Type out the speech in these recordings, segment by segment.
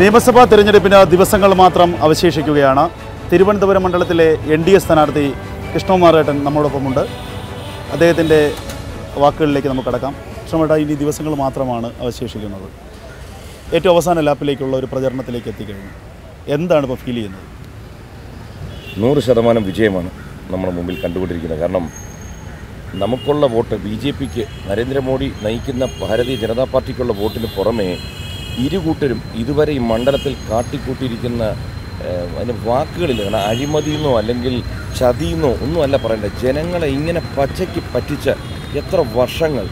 നിയമസഭാ തെരഞ്ഞെടുപ്പിന് ദിവസങ്ങൾ മാത്രം അവശേഷിക്കുകയാണ്. തിരുവനന്തപുരം മണ്ഡലത്തിലെ എൻ ഡി എ സ്ഥാനാർത്ഥി കൃഷ്ണകുമാറേട്ടൻ നമ്മോടൊപ്പമുണ്ട്. അദ്ദേഹത്തിന്റെ വാക്കുകളിലേക്ക് നമുക്ക് കടക്കാം. കൃഷ്ണമേട്ട ഇനി ദിവസങ്ങൾ മാത്രമാണ് അവശേഷിക്കുന്നത്. ഏറ്റവും അവസാന ലാപ്പിലേക്കുള്ള ഒരു പ്രചരണത്തിലേക്ക് എത്തിക്കഴിഞ്ഞു. എന്താണ് ഇപ്പോൾ ഫീൽ ചെയ്യുന്നത്? നൂറ് ശതമാനം വിജയമാണ് നമ്മുടെ മുമ്പിൽ കണ്ടുകൊണ്ടിരിക്കുന്നത്. കാരണം നമുക്കുള്ള വോട്ട് ബി ജെ പിക്ക് നരേന്ദ്രമോദി നയിക്കുന്ന ഭാരതീയ ജനതാ പാർട്ടിക്കുള്ള വോട്ടിന് പുറമെ ഇരു കൂട്ടരും ഇതുവരെ ഈ മണ്ഡലത്തിൽ കാട്ടിക്കൂട്ടിയിരിക്കുന്ന അതിന് വാക്കുകളില്ല കാരണം അഴിമതിയെന്നോ അല്ലെങ്കിൽ ചതിയെന്നോ ഒന്നുമല്ല പറയേണ്ടത്. ജനങ്ങളെ ഇങ്ങനെ പച്ചയ്ക്ക് പറ്റിച്ച എത്ര വർഷങ്ങൾ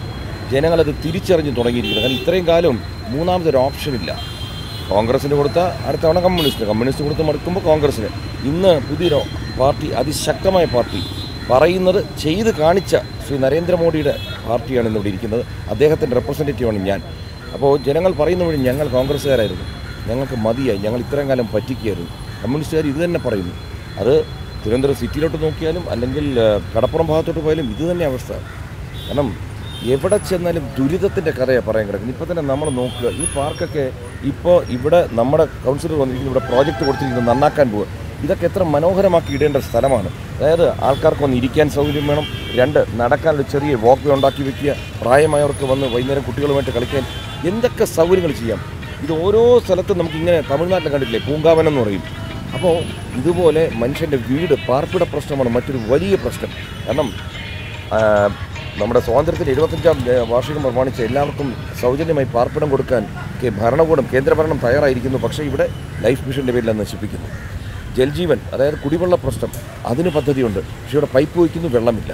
ജനങ്ങളത് തിരിച്ചറിഞ്ഞ് തുടങ്ങിയിരിക്കുന്നത് കാരണം ഇത്രയും കാലം മൂന്നാമതൊരു ഓപ്ഷനില്ല. കോൺഗ്രസിന് കൊടുത്ത അടുത്ത തവണ കമ്മ്യൂണിസ്റ്റിന് കമ്മ്യൂണിസ്റ്റ് കൊടുത്ത് മടുക്കുമ്പോൾ കോൺഗ്രസ്സിന് ഇന്ന് പുതിയൊരു പാർട്ടി അതിശക്തമായ പാർട്ടി പറയുന്നത് ചെയ്ത് കാണിച്ച ശ്രീ നരേന്ദ്രമോദിയുടെ പാർട്ടിയാണ് ഇന്നിവിടെ ഇരിക്കുന്നത്. അദ്ദേഹത്തിന്റെ റെപ്രസെന്റേറ്റീവാണ് ഞാൻ. അപ്പോൾ ജനങ്ങൾ പറയുന്ന വഴി ഞങ്ങൾ കോൺഗ്രസ്സുകാരായിരുന്നു. ഞങ്ങൾക്ക് മതിയായി. ഞങ്ങൾ ഇത്രയും കാലം പറ്റിക്കുകയായിരുന്നു. കമ്മ്യൂണിസ്റ്റുകാർ ഇത് തന്നെ പറയുന്നു. അത് തിരുവനന്തപുരം സിറ്റിയിലോട്ട് നോക്കിയാലും അല്ലെങ്കിൽ കടപ്പുറം ഭാഗത്തോട്ട് പോയാലും ഇത് തന്നെ അവസ്ഥ. കാരണം എവിടെ ചെന്നാലും ദുരിതത്തിന്റെ കഥയാണ് പറയാൻ കിടക്കുന്നത്. ഇപ്പോൾ തന്നെ നമ്മൾ നോക്കുക. ഈ പാർക്കൊക്കെ ഇപ്പോൾ ഇവിടെ നമ്മുടെ കൗൺസിലർ വന്നിരിക്കുന്ന. ഇവിടെ പ്രോജക്റ്റ് കൊടുത്തിരിക്കുന്നത് നന്നാക്കാൻ പോവുക. ഇതൊക്കെ എത്ര മനോഹരമാക്കി ഇടേണ്ട സ്ഥലമാണ്. അതായത് ആൾക്കാർക്ക് വന്ന് ഇരിക്കാൻ സൗകര്യം വേണം. രണ്ട് നടക്കാനുള്ള ചെറിയ വോക്ക് ഉണ്ടാക്കി വെക്കുക. പ്രായമായവർക്ക് വന്ന് വൈകുന്നേരം കുട്ടികളുമായിട്ട് കളിക്കാൻ എന്തൊക്കെ സൗകര്യങ്ങൾ ചെയ്യാം? ഇത് ഓരോ സ്ഥലത്തും നമുക്കിങ്ങനെ തമിഴ്നാട്ടിൽ കണ്ടിട്ടില്ലേ? പൂങ്കാവനം എന്ന് പറയും. അപ്പോൾ ഇതുപോലെ മനുഷ്യന്റെ വീട് പാർപ്പിട പ്രശ്നമാണ് മറ്റൊരു വലിയ പ്രശ്നം. കാരണം നമ്മുടെ സ്വാതന്ത്ര്യത്തിന്റെ എഴുപത്തഞ്ചാം വാർഷികം പ്രമാണിച്ച് എല്ലാവർക്കും സൗജന്യമായി പാർപ്പിടം കൊടുക്കാൻ ഭരണകൂടം കേന്ദ്രഭരണം തയ്യാറായിരിക്കുന്നു. പക്ഷേ ഇവിടെ ലൈഫ് മിഷന്റെ പേരിൽ നശിപ്പിക്കുന്നു. ജൽജീവൻ അതായത് കുടിവെള്ള പ്രശ്നം അതിന് പദ്ധതിയുണ്ട്. പക്ഷേ ഇവിടെ പൈപ്പ് വയ്ക്കുന്നു വെള്ളമില്ല.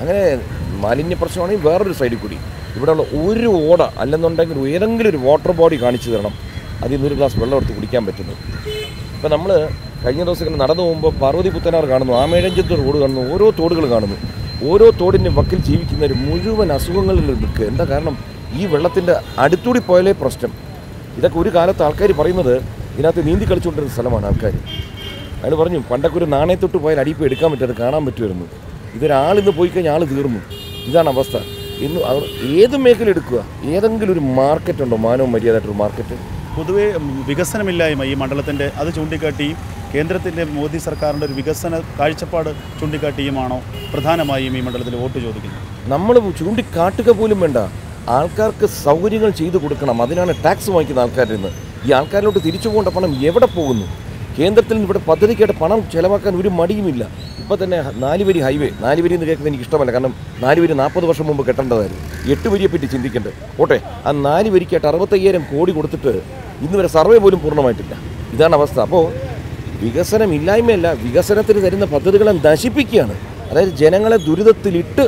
അങ്ങനെ മാലിന്യ പ്രശ്നമാണെങ്കിൽ വേറൊരു സൈഡിൽ കൂടി. ഇവിടെയുള്ള ഒരു ഓട അല്ലെന്നുണ്ടെങ്കിൽ ഏതെങ്കിലും ഒരു വാട്ടർ ബോഡി കാണിച്ചു തരണം. അതിൽ നിന്നൊരു ഗ്ലാസ് വെള്ളം എടുത്ത് കുടിക്കാൻ പറ്റുന്നു. ഇപ്പം നമ്മൾ കഴിഞ്ഞ ദിവസം ഇങ്ങനെ നടന്നു പോകുമ്പോൾ പാർവതി പുത്തനാർ കാണുന്നു ആമേഴഞ്ചത്ത് റോഡ് കാണുന്നു ഓരോ തോടുകൾ കാണുന്നു. ഓരോ തോടിന്റെ വക്കിൽ ജീവിക്കുന്നവർ മുഴുവൻ അസുഖങ്ങളിൽ നിൽക്കുക. എന്താ കാരണം? ഈ വെള്ളത്തിന്റെ അടുത്തൂടി പോയാലേ പ്രശ്നം. ഇതൊക്കെ ഒരു കാലത്ത് ആൾക്കാർ പറയുന്നത് ഇതിനകത്ത് നീന്തി കളിച്ചുകൊണ്ടിരുന്ന സ്ഥലമാണ് ആൾക്കാർ അയാൾ പറഞ്ഞു പണ്ടൊക്കെ ഒരു നാണയത്തൊട്ട് പോയാൽ അടിപ്പ് എടുക്കാൻ പറ്റും അത് കാണാൻ പറ്റുമായിരുന്നു. ഇതൊരാളിന്ന് പോയി കഴിഞ്ഞാൽ ആൾ തീർന്നു. ഇതാണ് അവസ്ഥ. ഇന്ന് അവർ ഏത് മേഖല എടുക്കുക? ഏതെങ്കിലും ഒരു മാർക്കറ്റ് ഉണ്ടോ? മാനവ മര്യാദയായിട്ടൊരു മാർക്കറ്റ് പൊതുവേ വികസനമില്ലായ്മ ഈ മണ്ഡലത്തിന്റെ അത് ചൂണ്ടിക്കാട്ടിയും കേന്ദ്രത്തിന്റെ മോദി സർക്കാരിന്റെ ഒരു വികസന കാഴ്ചപ്പാട് ചൂണ്ടിക്കാട്ടിയുമാണോ പ്രധാനമായും ഈ മണ്ഡലത്തിൽ വോട്ട് ചോദിക്കുന്നത്? നമ്മൾ ചൂണ്ടിക്കാട്ടുക പോലും വേണ്ട. ആൾക്കാർക്ക് സൗകര്യങ്ങൾ ചെയ്തു കൊടുക്കണം. അതിനാണ് ടാക്സ് വാങ്ങിക്കുന്ന ആൾക്കാരിൽ നിന്ന്. ഈ ആൾക്കാരിലോട്ട് തിരിച്ചു പോകേണ്ട പണം എവിടെ പോകുന്നു? കേന്ദ്രത്തിൽ നിന്ന് ഇവിടെ പദ്ധതിക്കായിട്ട് പണം ചിലവാക്കാൻ ഒരു മടിയുമില്ല. ഇപ്പോൾ തന്നെ നാലുവരി ഹൈവേ നാലുവരി എന്ന് കേൾക്കുന്നത് എനിക്ക് ഇഷ്ടമല്ല. കാരണം നാലുവരി നാൽപ്പത് വർഷം മുമ്പ് കെട്ടേണ്ടതായിരുന്നു. എട്ട് വരിയെ പറ്റി ചിന്തിക്കേണ്ടത് ഓട്ടെ ആ നാല് വരിക്കായിട്ട് അറുപത്തയ്യായിരം കോടി കൊടുത്തിട്ട് ഇന്ന് വരെ സർവേ പോലും പൂർണമായിട്ടില്ല. ഇതാണ് അവസ്ഥ. അപ്പോൾ വികസനം ഇല്ലായ്മയല്ല വികസനത്തിന് തരുന്ന പദ്ധതികളെ നശിപ്പിക്കുകയാണ്. അതായത് ജനങ്ങളെ ദുരിതത്തിലിട്ട്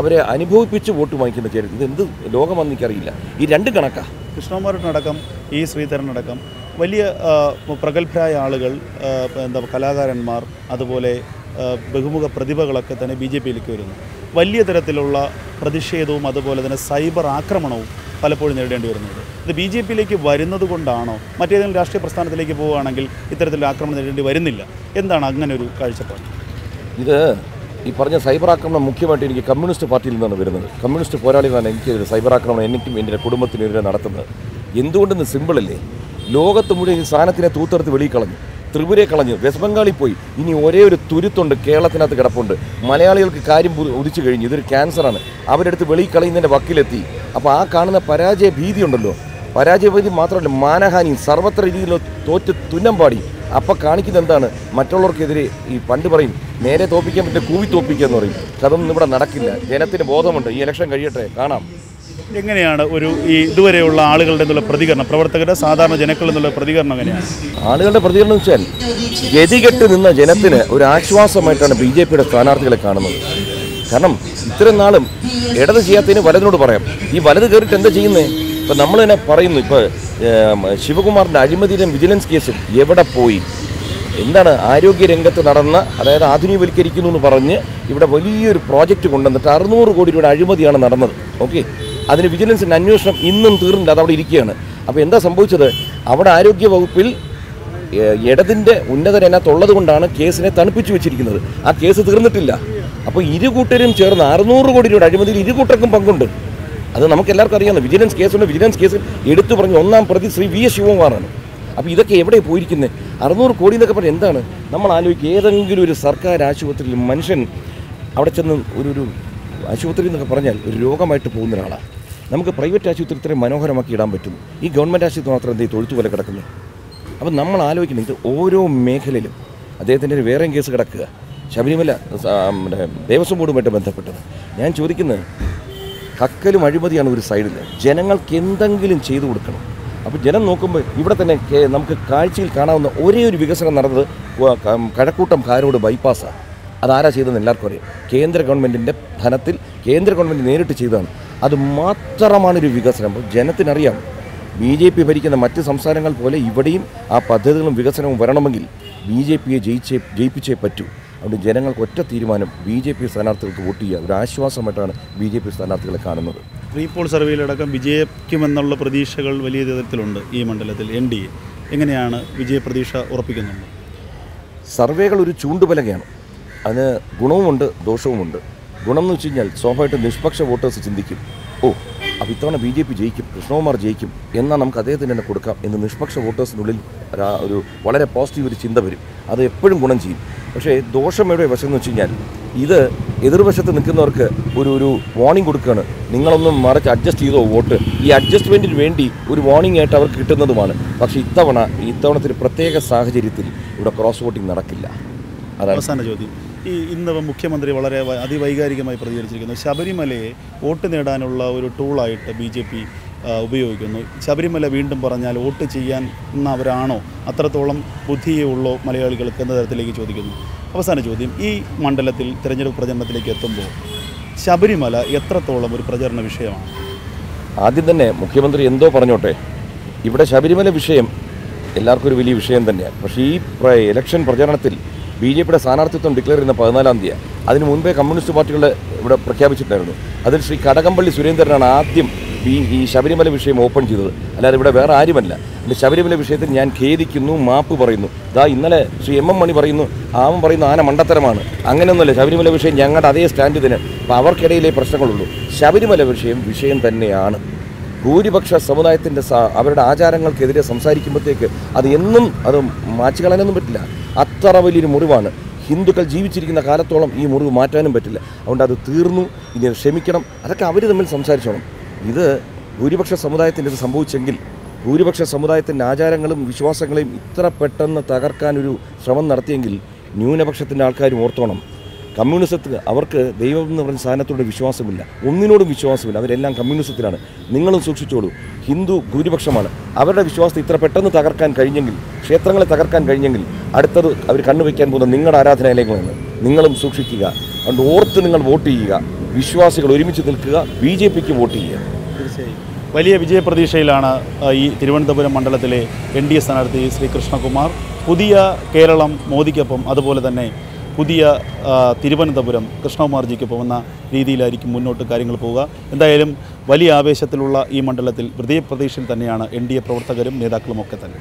അവരെ അനുഭവിപ്പിച്ച് വോട്ട് വാങ്ങിക്കുന്ന ചേരും ഇതെന്ത് ലോകമെന്ന് എനിക്കറിയില്ല. ഈ രണ്ട് കണക്കാ. കൃഷ്ണകുമാരനടക്കം ഈ ശ്രീധരനടക്കം വലിയ പ്രഗത്ഭരായ ആളുകൾ എന്താ കലാകാരന്മാർ അതുപോലെ ബഹുമുഖ പ്രതിഭകളൊക്കെ തന്നെ ബി ജെ പിയിലേക്ക് വരുന്നു. വലിയ തരത്തിലുള്ള പ്രതിഷേധവും അതുപോലെ തന്നെ സൈബർ ആക്രമണവും പലപ്പോഴും നേരിടേണ്ടി വരുന്നുണ്ട്. ഇത് ബി ജെ പിയിലേക്ക് വരുന്നത് കൊണ്ടാണോ മറ്റേതെങ്കിലും രാഷ്ട്രീയ പ്രസ്ഥാനത്തിലേക്ക് പോവുകയാണെങ്കിൽ ഇത്തരത്തിലുള്ള ആക്രമണം നേരിടേണ്ടി വരുന്നില്ല? എന്താണ് അങ്ങനെ ഒരു കാഴ്ചപ്പാട്? ഇത് ഈ പറഞ്ഞ സൈബർ ആക്രമണം മുഖ്യമായിട്ട് എനിക്ക് കമ്മ്യൂണിസ്റ്റ് പാർട്ടിയിൽ നിന്നാണ് വരുന്നത്. കമ്മ്യൂണിസ്റ്റ് പോരാളികളാണ് എനിക്ക് സൈബർ ആക്രമണം എനിക്കും എന്റെ കുടുംബത്തിനെതിരെ നടത്തുന്നത്. എന്തുകൊണ്ടെന്ന് സിമ്പിളല്ലേ ലോകത്ത് മുഴുവൻ ഈ സാധനത്തിനെ തൂത്തെടുത്ത് വെളിയിൽ കളഞ്ഞു. ത്രിപുരയെ കളഞ്ഞു. വെസ്റ്റ് ബംഗാളിൽ പോയി. ഇനി ഒരേ ഒരു തുരുത്തുണ്ട് കേരളത്തിനകത്ത് കിടപ്പുണ്ട്. മലയാളികൾക്ക് കാര്യം ഉദിച്ചു കഴിഞ്ഞു. ഇതൊരു ക്യാൻസറാണ്. അവരെടുത്ത് വെളിയിൽ കളയുന്നതിന്റെ വക്കിലെത്തി. അപ്പോൾ ആ കാണുന്ന പരാജയ ഭീതി ഉണ്ടല്ലോ പരാജയ ഭീതി മാത്രമല്ല മാനഹാനിയും സർവത്ര രീതിയിലോ തോറ്റ് തുന്നം പാടി അപ്പം കാണിക്കുന്നത് എന്താണ്? മറ്റുള്ളവർക്കെതിരെ ഈ പണ്ട് പറയും നേരെ തോപ്പിക്കാൻ പറ്റിയ കൂവി തോപ്പിക്കുക എന്ന് പറയും. അതൊന്നും ഇവിടെ നടക്കില്ല. ജനത്തിന് ബോധമുണ്ട്. ഈ ഇലക്ഷൻ കഴിയട്ടെ. കാണാം. എങ്ങനെയാണ് ഒരു ഈ ഇതുവരെയുള്ള ആളുകളുടെ എന്നുള്ള പ്രതികരണം? പ്രവർത്തകരുടെ സാധാരണ ജനങ്ങളിൽ നിന്നുള്ള പ്രതികരണം എങ്ങനെയാണ്? ആളുകളുടെ പ്രതികരണം വെച്ചാൽ ഗതികെട്ട് നിന്ന ജനത്തിന് ഒരു ആശ്വാസമായിട്ടാണ് ബി ജെ പിയുടെ സ്ഥാനാർത്ഥികളെ കാണുന്നത്. കാരണം ഇത്രയും നാളും ഇടത് ചെയ്യാത്തതിന് വലതിനോട് പറയാം. ഈ വലത് കയറിയിട്ട് എന്താ ചെയ്യുന്നത് ഇപ്പം നമ്മൾ തന്നെ പറയുന്നു ഇപ്പോൾ ശിവകുമാറിന്റെ അഴിമതിയിലും വിജിലൻസ് കേസിൽ എവിടെ പോയി? എന്താണ് ആരോഗ്യ രംഗത്ത് നടന്ന അതായത് ആധുനികവൽക്കരിക്കുന്നു എന്ന് പറഞ്ഞ് ഇവിടെ വലിയൊരു പ്രോജക്റ്റ് കൊണ്ടുവന്നിട്ട് അറുന്നൂറ് കോടി രൂപയുടെ അഴിമതിയാണ് നടന്നത്. ഓക്കെ? അതിന് വിജിലൻസിന്റെ അന്വേഷണം ഇന്നും തീർന്നില്ല. അതവിടെ ഇരിക്കുകയാണ്. അപ്പോൾ എന്താ സംഭവിച്ചത്? അവിടെ ആരോഗ്യ വകുപ്പിൽ ഇടതിന്റെ ഉന്നതരനകത്തുള്ളത് കൊണ്ടാണ് കേസിനെ തണുപ്പിച്ചു വെച്ചിരിക്കുന്നത്. ആ കേസ് തീർന്നിട്ടില്ല. അപ്പോൾ ഇരു കൂട്ടരും ചേർന്ന് അറുന്നൂറ് കോടി രൂപയുടെ അഴിമതിയിൽ ഇരു കൂട്ടർക്കും പങ്കുണ്ട്. അത് നമുക്ക് എല്ലാവർക്കും അറിയാവുന്ന വിജിലൻസ് കേസുണ്ട് വിജിലൻസ് കേസ് എടുത്തു പറഞ്ഞ ഒന്നാം പ്രതി ശ്രീ വി എസ് ശിവകുമാറാണ്. അപ്പോൾ ഇതൊക്കെ എവിടെ പോയിരിക്കുന്നത് അറുന്നൂറ് കോടി എന്നൊക്കെ പറഞ്ഞാൽ എന്താണ്? നമ്മൾ ആലോചിക്കുക ഏതെങ്കിലും ഒരു സർക്കാർ ആശുപത്രിയിൽ മനുഷ്യൻ അവിടെ ചെന്ന് ഒരു ഒരു ആശുപത്രി എന്നൊക്കെ പറഞ്ഞാൽ ഒരു രോഗമായിട്ട് പോകുന്ന ഒരാളാണ് നമുക്ക് പ്രൈവറ്റ് ആശുപത്രി ഇത്രയും മനോഹരമാക്കി ഇടാൻ പറ്റും. ഈ ഗവൺമെന്റ് ആശുപത്രി മാത്രം എന്തേ തൊഴുത്തു പോലെ കിടക്കുന്നു. അപ്പം നമ്മൾ ആലോചിക്കുന്നത് ഇത് ഓരോ മേഖലയിലും അദ്ദേഹത്തിന്റെ ഒരു വേറെയും കേസ് കിടക്കുക. ശബരിമല ദേവസ്വം ബോർഡുമായിട്ട് ബന്ധപ്പെട്ടത്. ഞാൻ ചോദിക്കുന്നത് കക്കലും അഴിമതിയാണ് ഒരു സൈഡിൽ ജനങ്ങൾക്ക് എന്തെങ്കിലും ചെയ്തു കൊടുക്കണം. അപ്പോൾ ജനം നോക്കുമ്പോൾ ഇവിടെ തന്നെ നമുക്ക് കാഴ്ചയിൽ കാണാവുന്ന ഒരേ ഒരു വികസനം നടന്നത് കഴക്കൂട്ടം കാരോട് ബൈപ്പാസാണ് അതാരാ ചെയ്തതെന്ന് എല്ലാവർക്കും അറിയാം. കേന്ദ്ര ഗവൺമെന്റിന്റെ ധനത്തിൽ കേന്ദ്ര ഗവൺമെന്റ് നേരിട്ട് ചെയ്തതാണ്. അത് മാത്രമാണ് ഒരു വികസനം. അപ്പോൾ ജനത്തിനറിയാം ബി ജെ പി ഭരിക്കുന്ന മറ്റ് സംസ്ഥാനങ്ങൾ പോലെ ഇവിടെയും ആ പദ്ധതികളും വികസനവും വരണമെങ്കിൽ ബി ജെ പിയെ ജയിച്ചേ ജയിപ്പിച്ചേ പറ്റൂ. അതുകൊണ്ട് ജനങ്ങൾക്ക് ഒറ്റ തീരുമാനം ബി ജെ പി സ്ഥാനാർത്ഥികൾക്ക് വോട്ട് ചെയ്യുക. ഒരു ആശ്വാസമായിട്ടാണ് ബി ജെ പി സ്ഥാനാർത്ഥികളെ കാണുന്നത്. പ്രീ പോൾ സർവേയിലടക്കം വിജയിക്കുമെന്നുള്ള പ്രതീക്ഷകൾ വലിയ തരത്തിലുണ്ട് ഈ മണ്ഡലത്തിൽ എൻ ഡി എ. എങ്ങനെയാണ് വിജയപ്രതീക്ഷ ഉറപ്പിക്കുന്നുണ്ട് സർവേകൾ ഒരു ചൂണ്ടുപലകയാണ്. അതിന് ഗുണവുമുണ്ട് ദോഷവുമുണ്ട്. ഗുണം എന്ന് വെച്ച് കഴിഞ്ഞാൽ സ്വാഭാവികമായിട്ടും നിഷ്പക്ഷ വോട്ടേഴ്സ് ചിന്തിക്കും ഓ അപ്പോൾ ഇത്തവണ ബി ജെ പി ജയിക്കും കൃഷ്ണകുമാർ ജയിക്കും എന്നാൽ നമുക്ക് അദ്ദേഹത്തിന് തന്നെ കൊടുക്കാം എന്ന് നിഷ്പക്ഷ വോട്ടേഴ്സിനുള്ളിൽ ഒരാ- വളരെ പോസിറ്റീവ് ഒരു ചിന്ത വരും. അത് എപ്പോഴും ഗുണം ചെയ്യും. പക്ഷേ ദോഷം എവിടെ വശം എന്ന് വെച്ച് കഴിഞ്ഞാൽ ഇത് എതിർവശത്ത് നിൽക്കുന്നവർക്ക് ഒരു ഒരു വാർണിംഗ് കൊടുക്കുകയാണ്. നിങ്ങളൊന്നും മറിച്ച് അഡ്ജസ്റ്റ് ചെയ്തോ വോട്ട്. ഈ അഡ്ജസ്റ്റ്മെന്റിന് വേണ്ടി ഒരു വാർണിംഗ് ആയിട്ട് അവർക്ക് കിട്ടുന്നതുമാണ്. പക്ഷേ ഇത്തവണ ഇത്തവണത്തെ ഒരു പ്രത്യേക സാഹചര്യത്തിൽ ഇവിടെ ക്രോസ് വോട്ടിംഗ് നടക്കില്ല. അതാണ്. അവസാന ചോദ്യം. ഈ ഇന്ന് മുഖ്യമന്ത്രി വളരെ അതിവൈകാരികമായി പ്രതികരിച്ചിരിക്കുന്നു. ശബരിമലയെ വോട്ട് നേടാനുള്ള ഒരു ടൂളായിട്ട് ബി ജെ പി ഉപയോഗിക്കുന്നു. ശബരിമല വീണ്ടും പറഞ്ഞാൽ വോട്ട് ചെയ്യാൻ അവരാണോ അത്രത്തോളം ബുദ്ധിയേ ഉള്ളോ മലയാളികൾക്ക് എന്ന തരത്തിലേക്ക് ചോദിക്കുന്നു. അവസാന ചോദ്യം ഈ മണ്ഡലത്തിൽ തിരഞ്ഞെടുപ്പ് പ്രചരണത്തിലേക്ക് എത്തുമ്പോൾ ശബരിമല എത്രത്തോളം ഒരു പ്രചരണ വിഷയമാണ്? ആദ്യം തന്നെ മുഖ്യമന്ത്രി എന്തോ പറഞ്ഞോട്ടെ. ഇവിടെ ശബരിമല വിഷയം എല്ലാവർക്കും ഒരു വലിയ വിഷയം തന്നെയാണ്. പക്ഷേ ഈ ഇലക്ഷൻ പ്രചരണത്തിൽ ബി ജെ പിയുടെ സ്ഥാനാർത്ഥിത്വം ഡിക്ലെയർ ചെയ്യുന്ന പതിനാലാം തീയതി. അതിന് മുൻപേ കമ്മ്യൂണിസ്റ്റ് പാർട്ടികൾ ഇവിടെ പ്രഖ്യാപിച്ചിട്ടുണ്ടായിരുന്നു. അതിൽ ശ്രീ കടകംപള്ളി സുരേന്ദ്രനാണ് ആദ്യം ഈ ഈ ശബരിമല വിഷയം ഓപ്പൺ ചെയ്തത്. അല്ലാതെ ഇവിടെ വേറെ ആരുമല്ല. എന്റെ ശബരിമല വിഷയത്തിൽ ഞാൻ ഖേദിക്കുന്നു മാപ്പ് പറയുന്നു. ഇതാ ഇന്നലെ ശ്രീ എം എം മണി പറയുന്നു ആവും പറയുന്നു ആന മണ്ടത്തരമാണ്. അങ്ങനെയൊന്നുമല്ല ശബരിമല വിഷയം ഞങ്ങളുടെ അതേ സ്റ്റാൻഡ് തന്നെ അപ്പോൾ അവർക്കിടയിലേ പ്രശ്നങ്ങളുള്ളൂ. ശബരിമല വിഷയം വിഷയം തന്നെയാണ്. ഭൂരിപക്ഷ സമുദായത്തിന്റെ അവരുടെ ആചാരങ്ങൾക്കെതിരെ സംസാരിക്കുമ്പോഴത്തേക്ക് അത് എന്നും അത് മാച്ചുകളനൊന്നും പറ്റില്ല. അത്ര വലിയൊരു മുറിവാണ്. ഹിന്ദുക്കൾ ജീവിച്ചിരിക്കുന്ന കാലത്തോളം ഈ മുറിവ് മാറ്റാനും പറ്റില്ല. അതുകൊണ്ട് അത് തീർന്നു. ഇനി ക്ഷമിക്കണം. അതൊക്കെ അവർ തമ്മിൽ സംസാരിച്ചോണം. ഇത് ഭൂരിപക്ഷ സമുദായത്തിന് ഇത് സംഭവിച്ചെങ്കിൽ ഭൂരിപക്ഷ സമുദായത്തിന്റെ ആചാരങ്ങളും വിശ്വാസങ്ങളെയും ഇത്ര പെട്ടെന്ന് തകർക്കാനൊരു ശ്രമം നടത്തിയെങ്കിൽ ന്യൂനപക്ഷത്തിന്റെ ആൾക്കാരും ഓർത്തോണം. കമ്മ്യൂണിസത്തിൽ അവർക്ക് ദൈവം എന്ന് പറഞ്ഞ സാധനത്തോട് വിശ്വാസമില്ല. ഒന്നിനോടും വിശ്വാസമില്ല. അവരെല്ലാം കമ്മ്യൂണിസത്തിലാണ്. നിങ്ങളും സൂക്ഷിച്ചോളൂ. ഹിന്ദു ഭൂരിപക്ഷമാണ്. അവരുടെ വിശ്വാസത്തെ ഇത്ര പെട്ടെന്ന് തകർക്കാൻ കഴിഞ്ഞെങ്കിൽ ക്ഷേത്രങ്ങളെ തകർക്കാൻ കഴിഞ്ഞെങ്കിൽ അടുത്തത് അവർ കണ്ണുവയ്ക്കാൻ പോകുന്ന നിങ്ങളുടെ ആരാധനാലയങ്ങളാണ് നിങ്ങളും സൂക്ഷിക്കുക. അതുകൊണ്ട് ഓർത്ത് നിങ്ങൾ വോട്ട് ചെയ്യുക. വിശ്വാസികൾ ഒരുമിച്ച് നിൽക്കുക. ബി ജെ പിക്ക് വോട്ട് ചെയ്യുക. തീർച്ചയായും. വലിയ വിജയപ്രതീക്ഷയിലാണ് ഈ തിരുവനന്തപുരം മണ്ഡലത്തിലെ എൻ ഡി എ സ്ഥാനാർത്ഥി ശ്രീ കൃഷ്ണകുമാർ. പുതിയ കേരളം മോദിക്കൊപ്പം അതുപോലെ തന്നെ പുതിയ തിരുവനന്തപുരം കൃഷ്ണകുമാർജിക്കൊപ്പം എന്ന രീതിയിലായിരിക്കും മുന്നോട്ട് കാര്യങ്ങൾ പോവുക. എന്തായാലും വലിയ ആവേശത്തിലുള്ള ഈ മണ്ഡലത്തിൽ ഹൃദയപ്രതീക്ഷയിൽ തന്നെയാണ് എൻ ഡി എ പ്രവർത്തകരും നേതാക്കളും ഒക്കെ തന്നെ.